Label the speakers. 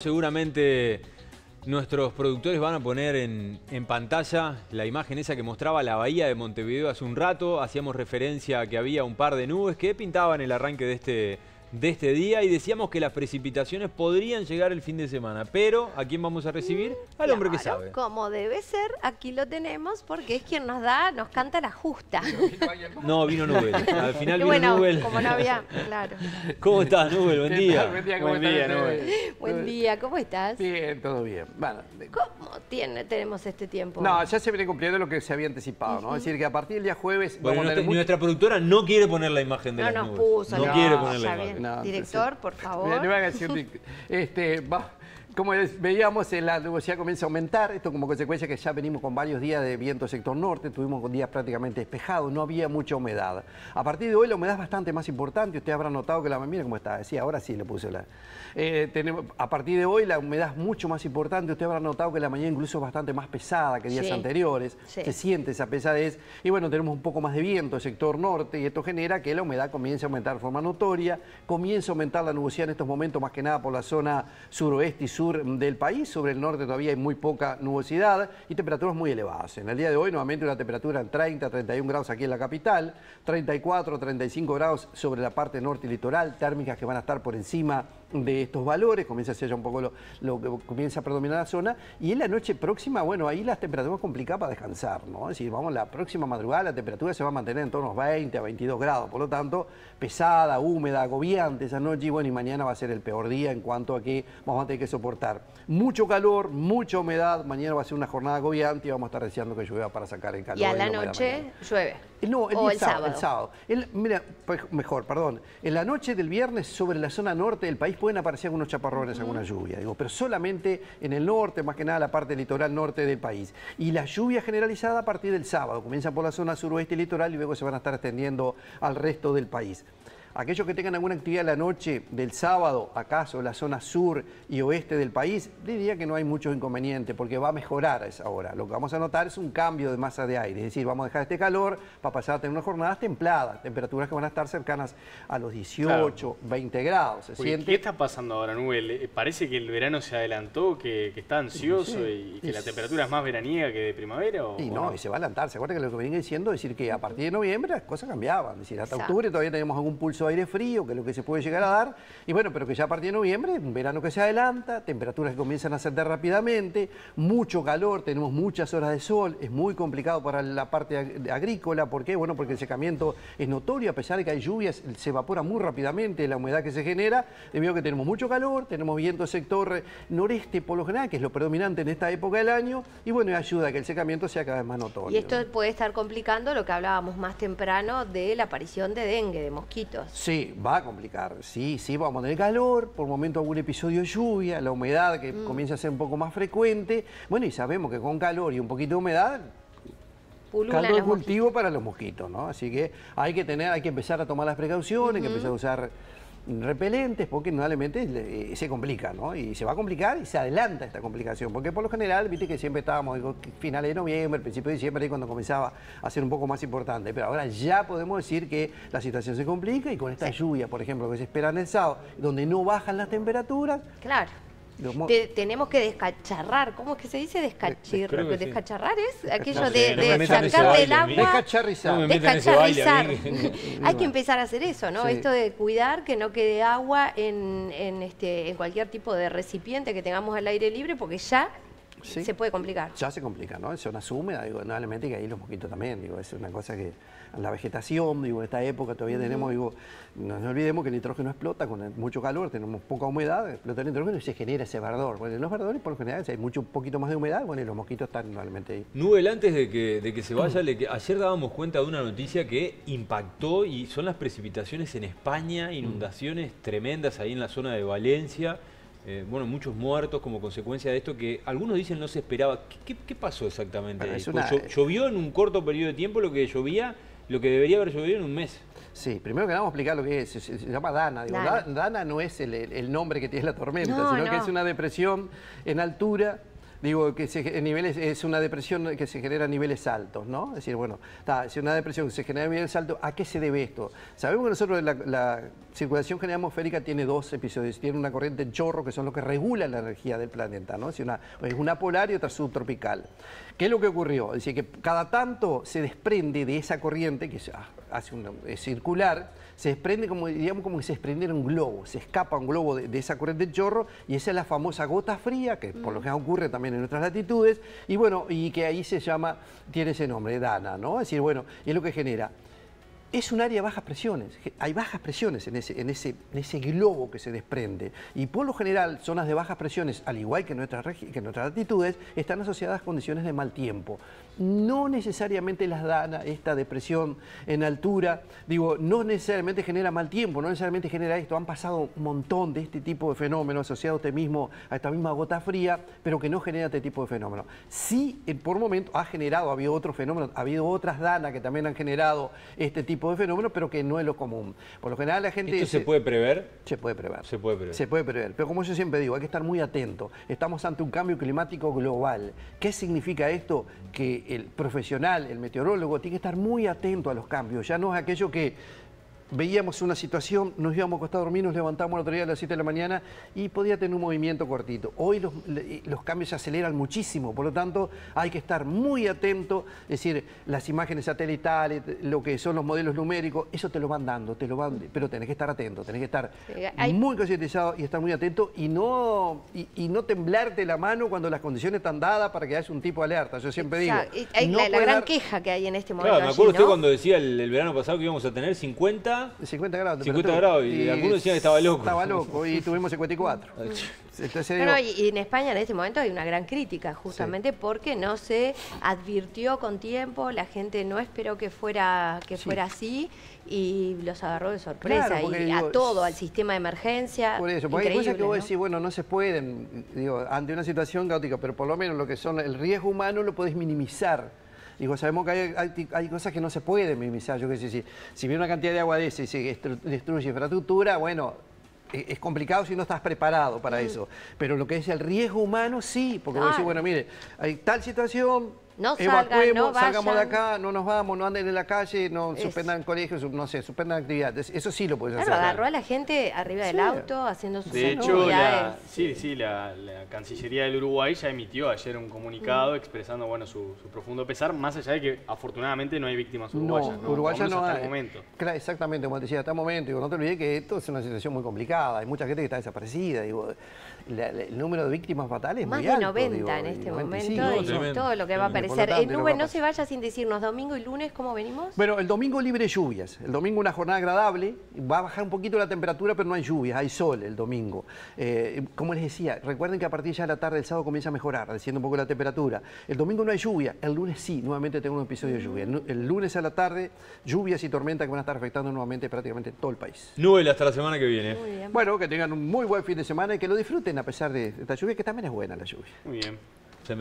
Speaker 1: Seguramente nuestros productores van a poner en, pantalla la imagen esa que mostraba la bahía de Montevideo hace un rato. Hacíamos referencia a que había un par de nubes que pintaban el arranque de este de este día y decíamos que las precipitaciones podrían llegar el fin de semana. Pero, ¿a quién vamos a recibir? Al hombre que sabe.
Speaker 2: Como debe ser, aquí lo tenemos porque es quien nos da, nos canta la justa.
Speaker 1: No, vino Nubel. Al final vino
Speaker 2: bueno,
Speaker 1: Nubel.
Speaker 2: como no había, claro.
Speaker 1: ¿Cómo estás, Nubel? Buen día.
Speaker 3: Buen día, ¿cómo
Speaker 1: Buen
Speaker 3: estás?
Speaker 1: día, Nubel.
Speaker 2: Buen día, ¿cómo estás?
Speaker 3: Bien, todo bien. Bueno,
Speaker 2: ¿Cómo tiene, tenemos este tiempo?
Speaker 3: no, ya se viene cumpliendo lo que se había anticipado, ¿no? Es decir, que a partir del día jueves
Speaker 1: Bueno,
Speaker 3: vamos a
Speaker 1: nuestra,
Speaker 3: tener mucho-
Speaker 1: nuestra productora no quiere poner la imagen de
Speaker 2: no
Speaker 1: las
Speaker 2: nos
Speaker 1: nubes.
Speaker 2: puso.
Speaker 1: no
Speaker 2: no,
Speaker 1: quiere poner la
Speaker 2: bien.
Speaker 1: imagen.
Speaker 3: No,
Speaker 2: Director, por favor.
Speaker 3: Este, va- como veíamos, la nubosidad comienza a aumentar, esto como consecuencia que ya venimos con varios días de viento sector norte, tuvimos con días prácticamente despejados, no había mucha humedad. A partir de hoy la humedad es bastante más importante, ustedes habrán notado que la... Mira cómo está, sí, ahora sí le puse la... Eh, tenemos, a partir de hoy la humedad es mucho más importante, ustedes habrán notado que la mañana incluso es bastante más pesada que días
Speaker 2: Sí.
Speaker 3: anteriores,
Speaker 2: Sí.
Speaker 3: se siente esa pesadez y bueno, tenemos un poco más de viento en sector norte y esto genera que la humedad comience a aumentar de forma notoria, comienza a aumentar la nubosidad en estos momentos más que nada por la zona suroeste y sur del país, sobre el norte todavía hay muy poca nubosidad y temperaturas muy elevadas. En el día de hoy nuevamente una temperatura en 30, 31 grados aquí en la capital, 34, 35 grados sobre la parte norte y litoral, térmicas que van a estar por encima de estos valores, comienza a ser ya un poco lo, lo que comienza a predominar la zona, y en la noche próxima, bueno, ahí las temperaturas complicadas para descansar, ¿no? Es decir, vamos, la próxima madrugada la temperatura se va a mantener en torno a unos 20 a 22 grados, por lo tanto, pesada, húmeda, agobiante esa noche, y bueno, y mañana va a ser el peor día en cuanto a que vamos a tener que soportar mucho calor, mucha humedad, mañana va a ser una jornada agobiante y vamos a estar deseando que llueva para sacar el calor.
Speaker 2: y a la noche
Speaker 3: mañana.
Speaker 2: llueve.
Speaker 3: No, el,
Speaker 2: o
Speaker 3: día
Speaker 2: el
Speaker 3: sábado,
Speaker 2: sábado.
Speaker 3: el sábado. El- mira, pues, mejor, perdón. En la noche del viernes sobre la zona norte del país pueden aparecer algunos chaparrones, alguna lluvia, digo, pero solamente en el norte, más que nada la parte litoral norte del país. Y la lluvia generalizada a partir del sábado, comienza por la zona suroeste y litoral y luego se van a estar extendiendo al resto del país. Aquellos que tengan alguna actividad la noche del sábado, acaso la zona sur y oeste del país, diría que no hay mucho inconveniente porque va a mejorar a esa hora. Lo que vamos a notar es un cambio de masa de aire, es decir, vamos a dejar este calor para pasar a tener unas jornadas templadas, temperaturas que van a estar cercanas a los 18, 20 grados. Se siente...
Speaker 4: ¿Qué está pasando ahora, Nubel? Eh, Parece que el verano se adelantó, que, que está ansioso
Speaker 3: Sí,
Speaker 4: y que la temperatura es más veraniega que de primavera. ¿o-
Speaker 3: Y
Speaker 4: o
Speaker 3: no, y se va a adelantar. ¿Se acuerda que lo que venía diciendo? Es decir, que a partir de noviembre las cosas cambiaban. Es decir, hasta
Speaker 2: Exacto.
Speaker 3: octubre todavía tenemos algún pulso de aire frío, que es lo que se puede llegar a dar. Y bueno, pero que ya a partir de noviembre, un verano que se adelanta, temperaturas que comienzan a ascender rápidamente, mucho calor, tenemos muchas horas de sol, es muy complicado para la parte ag- agrícola. ¿Por qué? Bueno, porque el secamiento es notorio, a pesar de que hay lluvias, se evapora muy rápidamente la humedad que se genera, debido a que tenemos mucho calor, tenemos viento sector noreste por lo general, que es lo predominante en esta época del año, y bueno, ayuda a que el secamiento sea cada vez más notorio.
Speaker 2: Y esto puede estar complicando lo que hablábamos más temprano de la aparición de dengue, de mosquitos.
Speaker 3: Sí, va a complicar. Sí, sí, vamos a tener calor, por momento algún episodio de lluvia, la humedad que comienza a ser un poco más frecuente. Bueno, y sabemos que con calor y un poquito de humedad,
Speaker 2: Pululan
Speaker 3: caldo de
Speaker 2: mosquitos.
Speaker 3: cultivo para los mosquitos, ¿no? Así que hay que tener, hay que empezar a tomar las precauciones, hay que empezar a usar repelentes, porque indudablemente le- eh, se complica, ¿no? Y se va a complicar y se adelanta esta complicación, porque por lo general, viste que siempre estábamos, digo, finales de noviembre, principio de diciembre, ahí cuando comenzaba a ser un poco más importante, pero ahora ya podemos decir que la situación se complica y con esta lluvia, por ejemplo, que se espera en el sábado, donde no bajan las temperaturas,
Speaker 2: Claro. Te- tenemos que descacharrar. ¿Cómo es que se dice? Descachir.
Speaker 1: Creo que sí.
Speaker 2: Descacharrar es aquello
Speaker 1: No sé,
Speaker 2: de, sacar del agua.
Speaker 3: Descacharrizar.
Speaker 2: Hay que empezar a hacer eso, ¿no?
Speaker 3: Sí.
Speaker 2: Esto de cuidar que no quede agua en, en este, en cualquier tipo de recipiente que tengamos al aire libre, porque ya
Speaker 3: Sí.
Speaker 2: se puede complicar.
Speaker 3: ya se complica, ¿no? En zonas húmedas, digo, indudablemente que ahí los mosquitos también, digo, es una cosa que la vegetación, digo, en esta época todavía tenemos, digo, no nos olvidemos que el nitrógeno explota con mucho calor, tenemos poca humedad, explota el nitrógeno y se genera ese verdor. Bueno, en los verdores, por lo general, si hay mucho un poquito más de humedad, bueno, y los mosquitos están indudablemente ahí.
Speaker 1: Nubel, antes de que, de que se vaya, le que- ayer dábamos cuenta de una noticia que impactó y son las precipitaciones en España, inundaciones tremendas ahí en la zona de Valencia. Eh, bueno, muchos muertos como consecuencia de esto que algunos dicen no se esperaba. ¿Qué, qué- qué pasó exactamente?
Speaker 3: Bueno,
Speaker 1: ahí?
Speaker 3: es
Speaker 1: Pues
Speaker 3: una-
Speaker 1: llo- llovió en un corto periodo de tiempo lo que llovía, lo que debería haber llovido en un mes.
Speaker 3: Sí, primero que nada vamos a explicar lo que es. Se, llama Dana. Digo,
Speaker 2: Dana.
Speaker 3: Da- Dana no es el, nombre que tiene la tormenta,
Speaker 2: No,
Speaker 3: sino que es una depresión en altura Digo que niveles, es una depresión que se genera a niveles altos, ¿no? Es decir, bueno, está, es una depresión que se genera a niveles altos, ¿a qué se debe esto? Sabemos que nosotros la, la circulación general atmosférica tiene dos episodios, tiene una corriente en chorro que son los que regulan la energía del planeta, ¿no? Es una, es una polar y otra subtropical. ¿Qué es lo que ocurrió? Es decir, que cada tanto se desprende de esa corriente, que hace una, es circular, se desprende como, digamos, como que se desprendiera un globo, se escapa un globo de, de, esa corriente de chorro y esa es la famosa gota fría, que por lo que ocurre también en nuestras latitudes, y bueno, y que ahí se llama, tiene ese nombre, Dana, ¿no? Es decir, bueno, y es lo que genera es un área de bajas presiones. Hay bajas presiones en ese, en, ese, en ese globo que se desprende. Y por lo general, zonas de bajas presiones, al igual que nuestras, que nuestras latitudes, están asociadas a condiciones de mal tiempo. No necesariamente las dan esta depresión en altura, digo, no necesariamente genera mal tiempo, no necesariamente genera esto. Han pasado un montón de este tipo de fenómenos asociados a, este a esta misma gota fría, pero que no genera este tipo de fenómenos. Sí, por momento ha generado, ha habido otros fenómenos, ha habido otras danas que también han generado este tipo de fenómenos, pero que no es lo común. Por lo general la gente...
Speaker 1: ¿Esto se, puede prever?
Speaker 3: Se puede prever.
Speaker 1: Se puede prever.
Speaker 3: Se puede prever. Pero como yo siempre digo, hay que estar muy atento. Estamos ante un cambio climático global. ¿Qué significa esto? Que el profesional, el meteorólogo, tiene que estar muy atento a los cambios. Ya no es aquello que veíamos una situación, nos íbamos a acostar a dormir, nos levantamos el otro día a las 7 de la mañana y podía tener un movimiento cortito. Hoy los, los, cambios se aceleran muchísimo, por lo tanto hay que estar muy atento, es decir, las imágenes satelitales, lo que son los modelos numéricos, eso te lo van dando, te lo van, pero tenés que estar atento, tenés que estar hay... muy concientizado y estar muy atento y no, y, y, no temblarte la mano cuando las condiciones están dadas para que haya un tipo de alerta. Yo siempre
Speaker 2: Exacto.
Speaker 3: digo...
Speaker 2: Hay no la, la gran dar... queja que hay en este momento
Speaker 1: Claro, me acuerdo allí, ¿no? usted cuando decía el, el verano pasado que íbamos a tener 50
Speaker 3: 50 grados.
Speaker 1: 50 grados, y, y algunos decían que estaba loco.
Speaker 3: Estaba loco, y tuvimos 54.
Speaker 2: Entonces, digo, no, y en España en este momento hay una gran crítica, justamente sí. porque no se advirtió con tiempo, la gente no esperó que fuera, que sí. fuera así y los agarró de sorpresa claro, y digo, a todo, al sistema de emergencia.
Speaker 3: Por eso, porque hay cosas que vos ¿no? decís, bueno, no se pueden, digo, ante una situación caótica, pero por lo menos lo que son el riesgo humano lo podés minimizar. Digo, sabemos que hay, hay, hay, cosas que no se pueden minimizar. Yo qué sé, si, si viene una cantidad de agua de ese y se destruye infraestructura, bueno, es complicado si no estás preparado para mm. eso. Pero lo que es el riesgo humano, sí, porque claro. vos decís, bueno, mire, hay tal situación,
Speaker 2: no
Speaker 3: evacuemos,
Speaker 2: no
Speaker 3: salgamos de acá, no nos vamos, no anden en la calle, no es. suspendan colegios, no sé, suspendan actividades. Eso sí lo puedes
Speaker 2: claro,
Speaker 3: hacer.
Speaker 2: agarró a la gente arriba del sí. auto haciendo sus
Speaker 4: De hecho, la, sí, sí, la, la, Cancillería del Uruguay ya emitió ayer un comunicado mm. expresando bueno, su, su, profundo pesar, más allá de que afortunadamente no hay víctimas uruguayas.
Speaker 3: No, uruguayas no
Speaker 4: hasta
Speaker 3: hay.
Speaker 4: el momento.
Speaker 3: Claro, exactamente, como te decía, hasta el momento. Digo, no te olvides que esto es una situación muy complicada. Hay mucha gente que está desaparecida. Digo, la, el número de víctimas fatales es
Speaker 2: Más
Speaker 3: muy
Speaker 2: de
Speaker 3: alto.
Speaker 2: 90
Speaker 3: digo,
Speaker 2: en este
Speaker 3: 95,
Speaker 2: momento y todo lo que va a aparecer. En nube no se vaya sin decirnos domingo y lunes cómo venimos.
Speaker 3: Bueno, el domingo libre de lluvias. El domingo una jornada agradable. Va a bajar un poquito la temperatura, pero no hay lluvias, hay sol el domingo. Eh, como les decía, recuerden que a partir ya de la tarde del sábado comienza a mejorar, desciende un poco la temperatura. El domingo no hay lluvia, el lunes sí, nuevamente tengo un episodio de lluvia. El lunes a la tarde, lluvias y tormentas que van a estar afectando nuevamente prácticamente todo el país.
Speaker 1: Nube hasta la semana que viene.
Speaker 3: Bueno, que tengan un muy buen fin de semana y que lo disfruten a pesar de esta lluvia, que también es buena la lluvia.
Speaker 4: Muy bien.